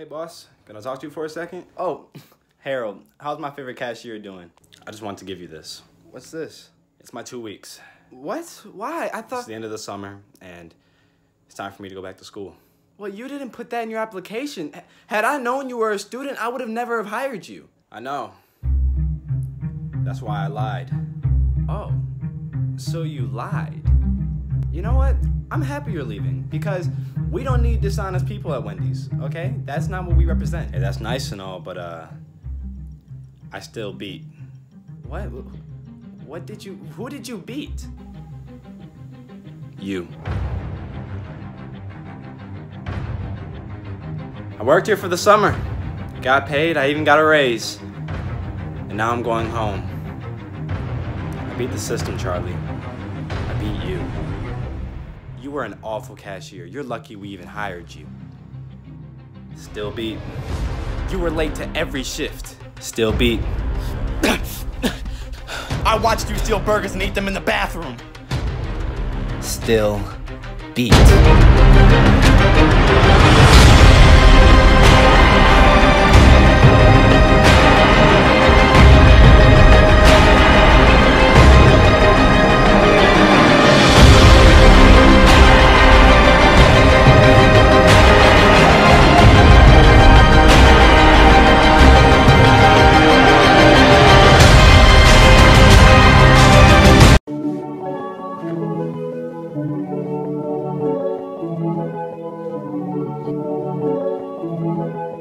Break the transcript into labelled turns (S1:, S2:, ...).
S1: Hey, boss. Can I talk to you for a second?
S2: Oh, Harold, how's my favorite cashier doing?
S1: I just want to give you this.
S2: What's this?
S1: It's my two weeks.
S2: What? Why? I thought...
S1: It's the end of the summer, and it's time for me to go back to school.
S2: Well, you didn't put that in your application. Had I known you were a student, I would have never have hired you.
S1: I know. That's why I lied.
S2: Oh, so you lied. You know what? I'm happy you're leaving because we don't need dishonest people at Wendy's, okay? That's not what we represent.
S1: Hey, that's nice and all, but uh, I still beat.
S2: What? What did you. Who did you beat?
S1: You. I worked here for the summer. Got paid, I even got a raise. And now I'm going home. I beat the system, Charlie. I beat you. You were an awful cashier. You're lucky we even hired you. Still beat. You were late to every shift. Still beat.
S2: I watched you steal burgers and eat them in the bathroom.
S1: Still beat.